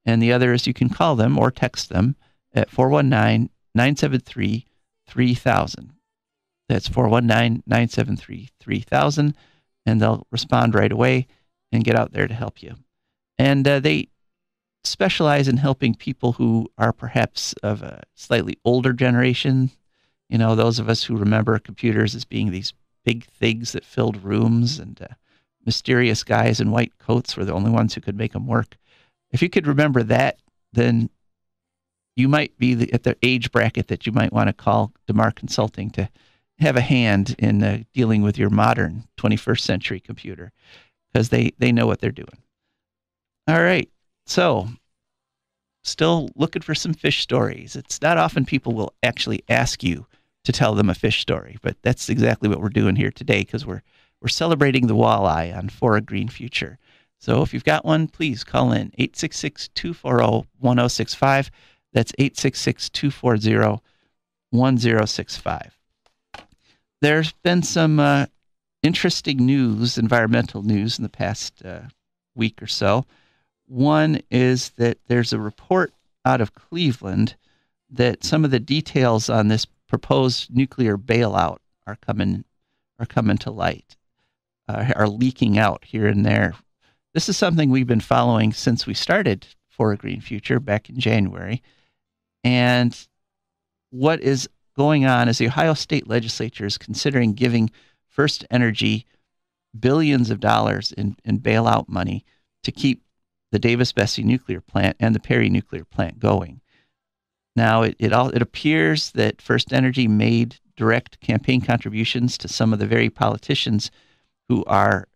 And the other is you can call them or text them at 419 973 3000. That's 419 973 3000. And they'll respond right away and get out there to help you. And uh, they specialize in helping people who are perhaps of a slightly older generation. You know, those of us who remember computers as being these big things that filled rooms and uh, mysterious guys in white coats were the only ones who could make them work. If you could remember that, then you might be the, at the age bracket that you might want to call DeMare Consulting to have a hand in uh, dealing with your modern 21st century computer because they, they know what they're doing. All right. So, still looking for some fish stories. It's not often people will actually ask you to tell them a fish story, but that's exactly what we're doing here today because we're we're celebrating the walleye on For a Green Future. So if you've got one, please call in 866-240-1065. That's 866-240-1065. There's been some uh, interesting news, environmental news in the past uh, week or so. One is that there's a report out of Cleveland that some of the details on this proposed nuclear bailout are coming are coming to light, uh, are leaking out here and there. This is something we've been following since we started for a green future back in January, and what is going on is the Ohio State Legislature is considering giving FirstEnergy billions of dollars in, in bailout money to keep the Davis Besse nuclear plant and the Perry nuclear plant going. Now, it, it, all, it appears that FirstEnergy made direct campaign contributions to some of the very politicians who are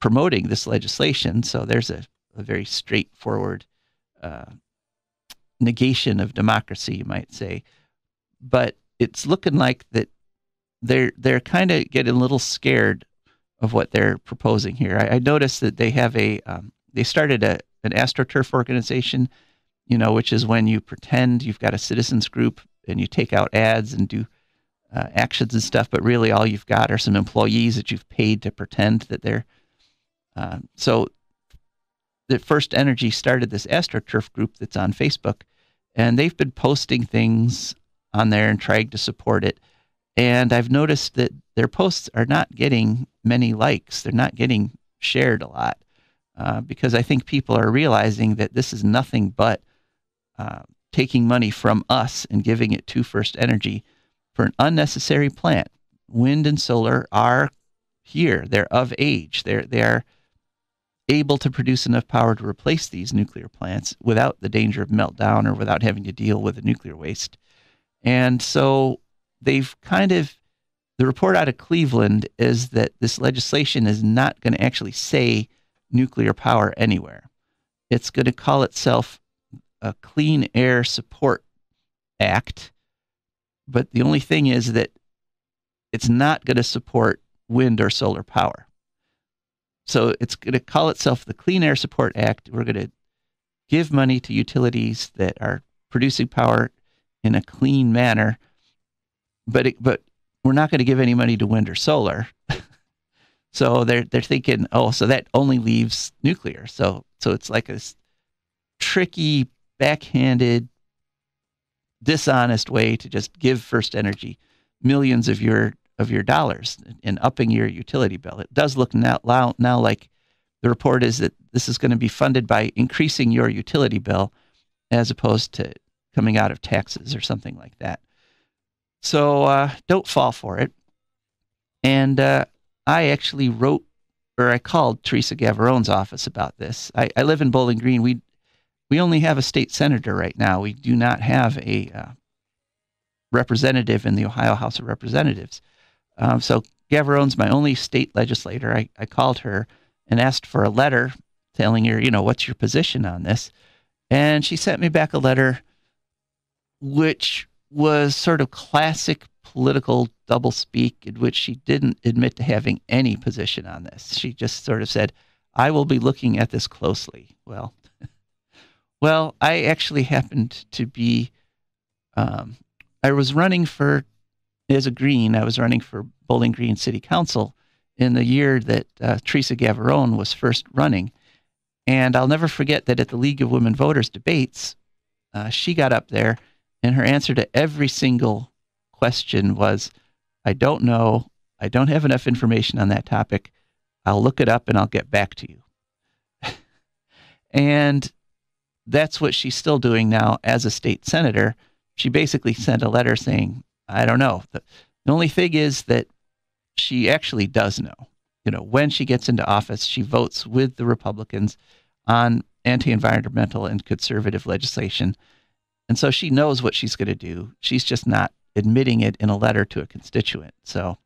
promoting this legislation. So there's a, a very straightforward uh, negation of democracy, you might say. But it's looking like that they're they're kind of getting a little scared of what they're proposing here. I, I noticed that they have a um, they started a an astroturf organization, you know, which is when you pretend you've got a citizens group and you take out ads and do uh, actions and stuff, but really all you've got are some employees that you've paid to pretend that they're. Uh, so, the FirstEnergy started this astroturf group that's on Facebook, and they've been posting things on there and trying to support it. And I've noticed that their posts are not getting many likes. They're not getting shared a lot. Uh, because I think people are realizing that this is nothing but uh, taking money from us and giving it to FirstEnergy for an unnecessary plant. Wind and solar are here; they're of age. They're they are able to produce enough power to replace these nuclear plants without the danger of meltdown or without having to deal with the nuclear waste. And so they've kind of the report out of Cleveland is that this legislation is not going to actually say nuclear power anywhere. It's going to call itself a Clean Air Support Act. But the only thing is that it's not going to support wind or solar power. So it's going to call itself the Clean Air Support Act. We're going to give money to utilities that are producing power in a clean manner, but it, but we're not going to give any money to wind or solar. [laughs] So they're they're thinking, oh, so that only leaves nuclear. So so it's like a tricky, backhanded, dishonest way to just give FirstEnergy millions of your of your dollars in upping your utility bill. It does look now now like the report is that this is going to be funded by increasing your utility bill as opposed to coming out of taxes or something like that. So uh, don't fall for it. And uh, I actually wrote or I called Theresa Gavarone's office about this. I, I live in Bowling Green. We we only have a state senator right now. We do not have a uh, representative in the Ohio House of Representatives. Um, so Gavarone's my only state legislator. I, I called her and asked for a letter telling her, you know, what's your position on this? And she sent me back a letter which was sort of classic political doublespeak in which she didn't admit to having any position on this. She just sort of said, I will be looking at this closely. Well, [laughs] well, I actually happened to be, um, I was running for, as a Green, I was running for Bowling Green City Council in the year that uh, Theresa Gavarone was first running. And I'll never forget that at the League of Women Voters debates, uh, she got up there, and her answer to every single question was, I don't know. I don't have enough information on that topic. I'll look it up and I'll get back to you. [laughs] and that's what she's still doing now as a state senator. She basically sent a letter saying, I don't know. The, the only thing is that she actually does know. You know, when she gets into office, she votes with the Republicans on anti environmental and conservative legislation. And so she knows what she's going to do. She's just not admitting it in a letter to a constituent. So,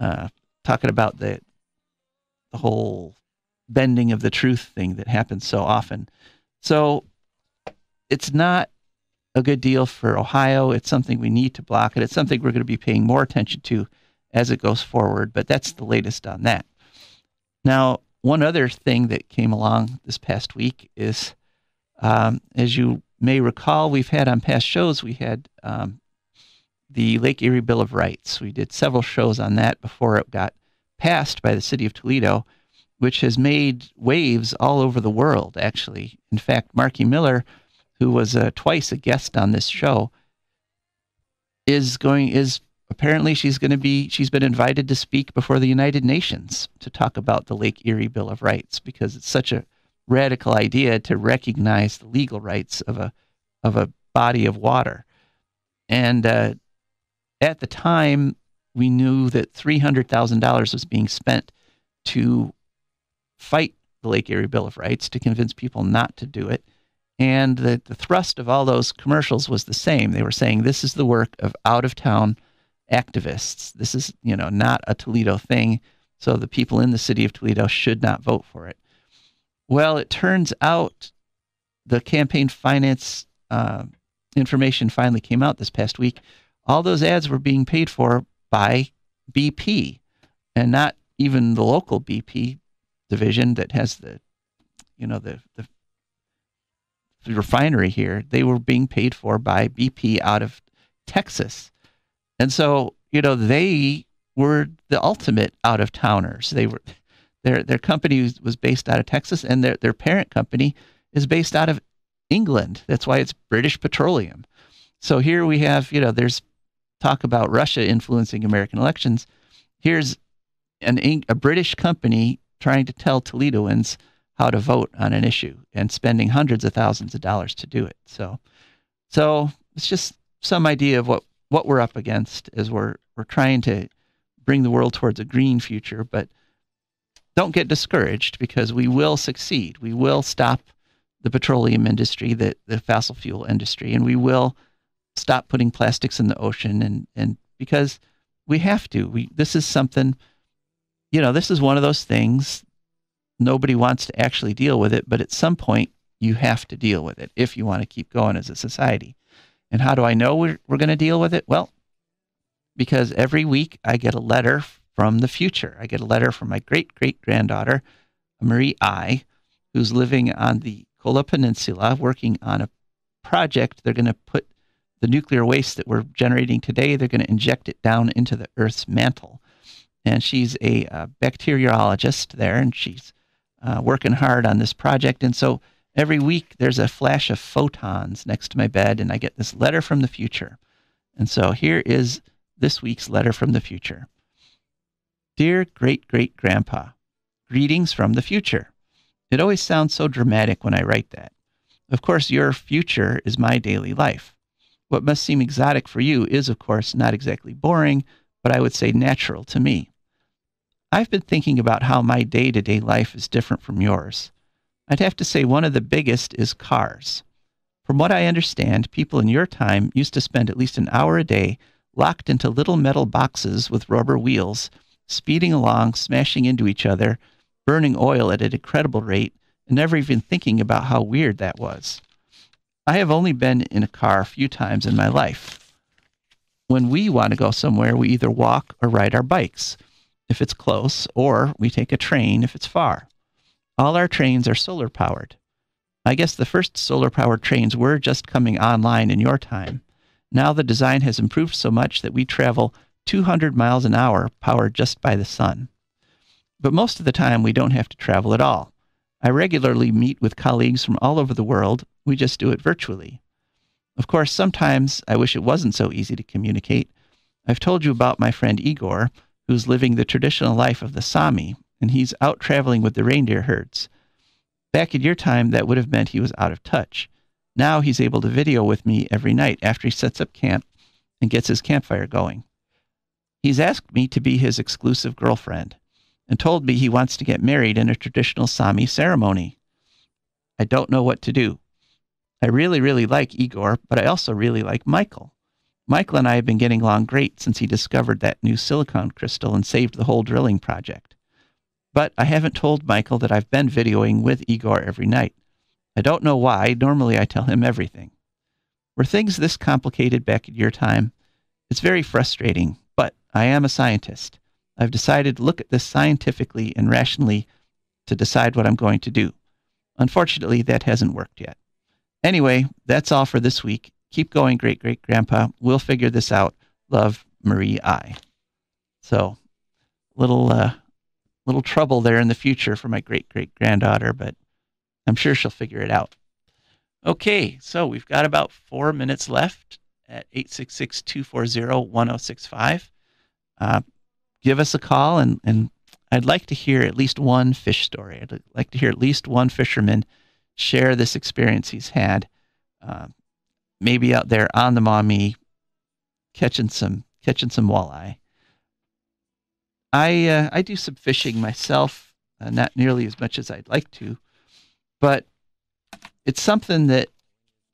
uh, talking about the the whole bending of the truth thing that happens so often. So, it's not a good deal for Ohio. It's something we need to block it. It's something we're going to be paying more attention to as it goes forward. But that's the latest on that. Now, one other thing that came along this past week is, um, as you may recall, we've had on past shows, we had um, the Lake Erie Bill of Rights. We did several shows on that before it got passed by the city of Toledo, which has made waves all over the world, actually. In fact, Markie Miller, who was uh, twice a guest on this show, is going is apparently she's going to be she's been invited to speak before the United Nations to talk about the Lake Erie Bill of Rights because it's such a radical idea to recognize the legal rights of a of a body of water. And uh, at the time, we knew that three hundred thousand dollars was being spent to fight the Lake Erie Bill of Rights to convince people not to do it. And the, the thrust of all those commercials was the same. They were saying this is the work of out of town activists. This is, you know, not a Toledo thing. So the people in the city of Toledo should not vote for it. Well, it turns out the campaign finance uh, information finally came out this past week. All those ads were being paid for by BP and not even the local BP division that has the, you know, the, the refinery here. They were being paid for by BP out of Texas. And so, you know, they were the ultimate out of towners. They were their their company was based out of Texas and their their parent company is based out of England. That's why it's British Petroleum. So here we have, you know, there's talk about Russia influencing American elections. Here's an a British company trying to tell Toledoans how to vote on an issue and spending hundreds of thousands of dollars to do it. So so it's just some idea of what what we're up against as we're we're trying to bring the world towards a green future, but don't get discouraged because we will succeed. We will stop the petroleum industry, the, the fossil fuel industry, and we will stop putting plastics in the ocean and, and because we have to. We this is something you know, this is one of those things nobody wants to actually deal with it, but at some point you have to deal with it if you want to keep going as a society. And how do I know we're, we're going to deal with it? Well, because every week I get a letter from the future. I get a letter from my great great granddaughter, Marie-Ai, who's living on the Kola Peninsula working on a project. They're going to put the nuclear waste that we're generating today, they're going to inject it down into the Earth's mantle. And she's a uh, bacteriologist there, and she's uh, working hard on this project. And so every week there's a flash of photons next to my bed, and I get this letter from the future. And so here is this week's letter from the future Dear great great grandpa, greetings from the future. It always sounds so dramatic when I write that. Of course, your future is my daily life. What must seem exotic for you is, of course, not exactly boring, but I would say natural to me. I've been thinking about how my day to day life is different from yours. I'd have to say one of the biggest is cars. From what I understand, people in your time used to spend at least an hour a day locked into little metal boxes with rubber wheels, speeding along, smashing into each other, burning oil at an incredible rate, and never even thinking about how weird that was. I have only been in a car a few times in my life. When we want to go somewhere, we either walk or ride our bikes if it's close, or we take a train if it's far. All our trains are solar powered. I guess the first solar powered trains were just coming online in your time. Now the design has improved so much that we travel 200 miles an hour powered just by the sun. But most of the time, we don't have to travel at all. I regularly meet with colleagues from all over the world. We just do it virtually. Of course, sometimes I wish it wasn't so easy to communicate. I've told you about my friend Igor, who's living the traditional life of the Sami, and he's out traveling with the reindeer herds. Back in your time, that would have meant he was out of touch. Now he's able to video with me every night after he sets up camp and gets his campfire going. He's asked me to be his exclusive girlfriend and told me he wants to get married in a traditional Sami ceremony. I don't know what to do. I really, really like Igor, but I also really like Michael. Michael and I have been getting along great since he discovered that new silicon crystal and saved the whole drilling project. But I haven't told Michael that I've been videoing with Igor every night. I don't know why. Normally, I tell him everything. Were things this complicated back in your time? It's very frustrating, but I am a scientist. I've decided to look at this scientifically and rationally to decide what I'm going to do. Unfortunately, that hasn't worked yet. Anyway, that's all for this week. Keep going, great great grandpa. We'll figure this out. Love, Marie-Ai. So, little uh, little trouble there in the future for my great great granddaughter, but I'm sure she'll figure it out. Okay, so we've got about four minutes left at 866 240 1065. Uh, give us a call, and, and I'd like to hear at least one fish story. I'd like to hear at least one fisherman share this experience he's had, uh, maybe out there on the Maumee catching some catching some walleye. I uh, I do some fishing myself, uh, not nearly as much as I'd like to, but it's something that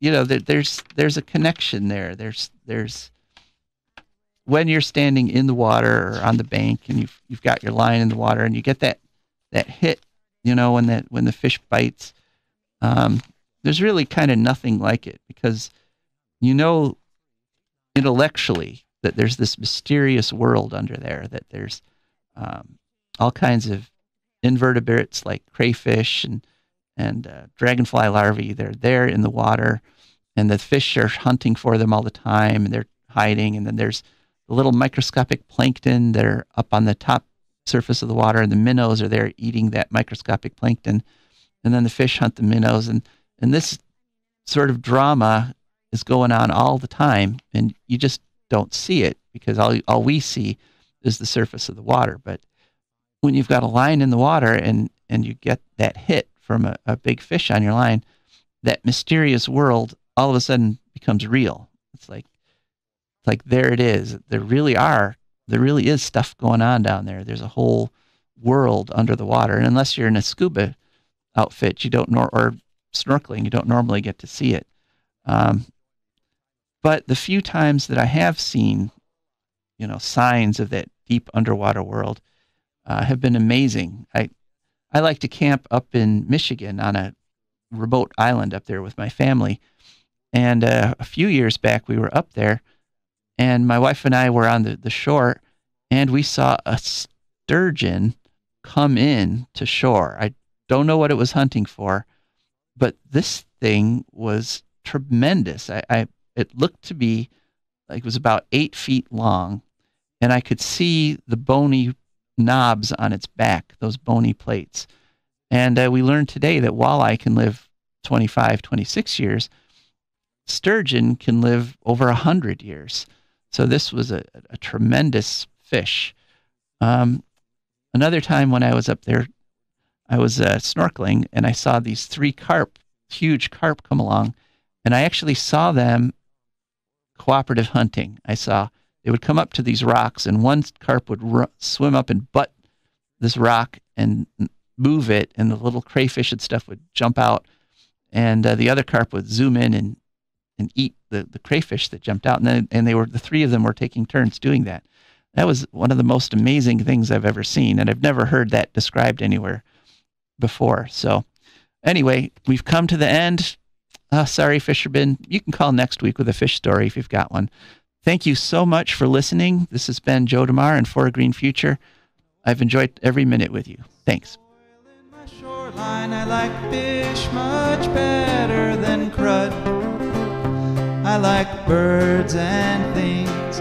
you know that there's there's a connection there. There's there's when you're standing in the water or on the bank and you've you've got your line in the water and you get that that hit, you know, when that when the fish bites, um, there's really kind of nothing like it because you know intellectually that there's this mysterious world under there that there's um, all kinds of invertebrates like crayfish and and uh, dragonfly larvae. They're there in the water, and the fish are hunting for them all the time, and they're hiding. And then there's the little microscopic plankton that are up on the top surface of the water, and the minnows are there eating that microscopic plankton. And then the fish hunt the minnows, and and this sort of drama is going on all the time, and you just don't see it because all all we see is the surface of the water. But when you've got a line in the water and and you get that hit from a, a big fish on your line, that mysterious world all of a sudden becomes real. It's like it's like there it is. There really are there really is stuff going on down there. There's a whole world under the water, and unless you're in a scuba outfit, you don't nor or snorkeling, you don't normally get to see it. Um, but the few times that I have seen, you know, signs of that deep underwater world uh, have been amazing. I I like to camp up in Michigan on a remote island up there with my family. And uh, a few years back, we were up there, and my wife and I were on the, the shore, and we saw a sturgeon come in to shore. I don't know what it was hunting for, but this thing was tremendous. I, I it looked to be like it was about eight feet long, and I could see the bony knobs on its back, those bony plates. And uh, we learned today that walleye can live 25, 26 years. Sturgeon can live over 100 years. So this was a, a tremendous fish. Um, another time when I was up there, I was uh, snorkeling and I saw these three carp, huge carp, come along. And I actually saw them cooperative hunting. I saw they would come up to these rocks, and one carp would swim up and butt this rock and move it, and the little crayfish and stuff would jump out, and uh, the other carp would zoom in and and eat the, the crayfish that jumped out, and then and they were the three of them were taking turns doing that. That was one of the most amazing things I've ever seen, and I've never heard that described anywhere before. So, anyway, we've come to the end. Uh, sorry, fisherman. You can call next week with a fish story if you've got one. Thank you so much for listening. This has been Joe DeMare and For a Green Future. I've enjoyed every minute with you. Thanks. I like fish much better than crud. I like birds and things,